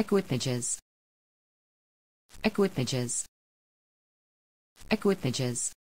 Equipages. Equipages. Equipages.